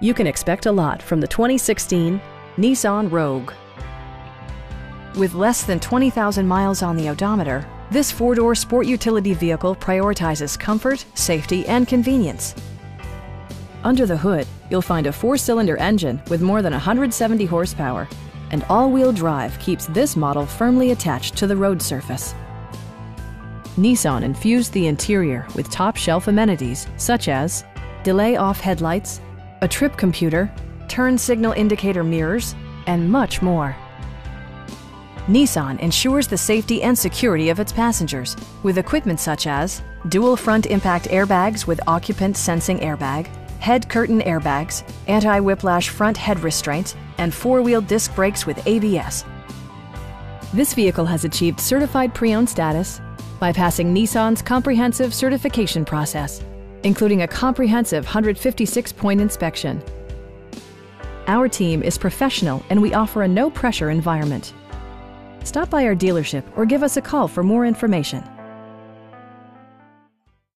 You can expect a lot from the 2016 Nissan Rogue. With less than 20,000 miles on the odometer, this four-door sport utility vehicle prioritizes comfort, safety, and convenience. Under the hood, you'll find a four-cylinder engine with more than 170 horsepower, and all-wheel drive keeps this model firmly attached to the road surface. Nissan infused the interior with top-shelf amenities such as delay-off headlights, a trip computer, turn signal indicator mirrors, and much more. Nissan ensures the safety and security of its passengers with equipment such as dual front impact airbags with occupant sensing airbag, head curtain airbags, anti-whiplash front head restraints, and four-wheel disc brakes with ABS. This vehicle has achieved certified pre-owned status by passing Nissan's comprehensive certification process, including a comprehensive 156-point inspection. Our team is professional and we offer a no-pressure environment. Stop by our dealership or give us a call for more information.